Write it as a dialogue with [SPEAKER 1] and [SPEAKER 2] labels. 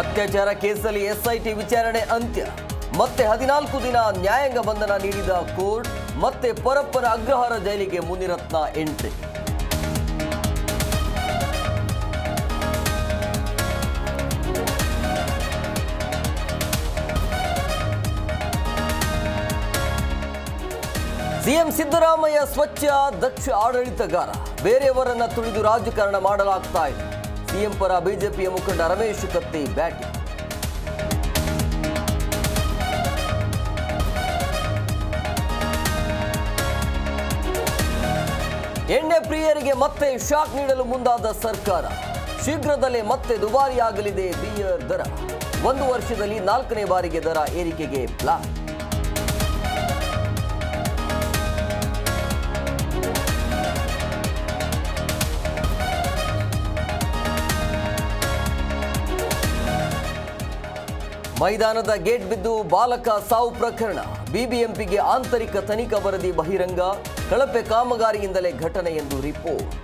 [SPEAKER 1] ಅತ್ಯಾಚಾರ ಕೇಸಲ್ಲಿ ಎಸ್ಐಟಿ ವಿಚಾರಣೆ ಅಂತ್ಯ. ಮತ್ತೆ ಹದಿನಾಲ್ಕು ದಿನ ನ್ಯಾಯಾಂಗ ಬಂಧನ ನೀಡಿದ ಕೋರ್ಟ್, ಮತ್ತೆ ಪರಪ್ಪನ ಅಗ್ರಹಾರ ಜೈಲಿಗೆ ಮುನಿರತ್ನ ಎಂಟ್ರಿ. ಸಿಎಂ ಸಿದ್ದರಾಮಯ್ಯ ಸ್ವಚ್ಛ, ದಕ್ಷ ಆಡಳಿತಗಾರ. ಬೇರೆಯವರನ್ನ ತುಳಿದು ರಾಜಕಾರಣ ಮಾಡಲಾಗ್ತಾ ಇದೆ. ಸಿಎಂ ಪರ ಬಿಜೆಪಿಯ ಮುಖಂಡ ರಮೇಶ್ ಕತ್ತಿ ಬ್ಯಾಟಿಂಗ್. ಎಣ್ಣೆ ಪ್ರಿಯರಿಗೆ ಮತ್ತೆ ಶಾಕ್ ನೀಡಲು ಮುಂದಾದ ಸರ್ಕಾರ. ಶೀಘ್ರದಲ್ಲೇ ಮತ್ತೆ ದುಬಾರಿಯಾಗಲಿದೆ ಬಿಯರ್ ದರ. ಒಂದು ವರ್ಷದಲ್ಲಿ ನಾಲ್ಕನೇ ಬಾರಿಗೆ ದರ ಏರಿಕೆಗೆ ಪ್ಲಾನ್ ಮೈದಾನದ ಗೇಟ್ ಬಿದ್ದು ಬಾಲಕ ಸಾವು ಪ್ರಕರಣ. ಬಿಬಿಎಂಪಿಗೆ ಆಂತರಿಕ ತನಿಖಾ ವರದಿ ಬಹಿರಂಗ, ಕಳಪೆ ಕಾಮಗಾರಿಯಿಂದಲೇ ಘಟನೆ ಎಂದು ರಿಪೋರ್ಟ್.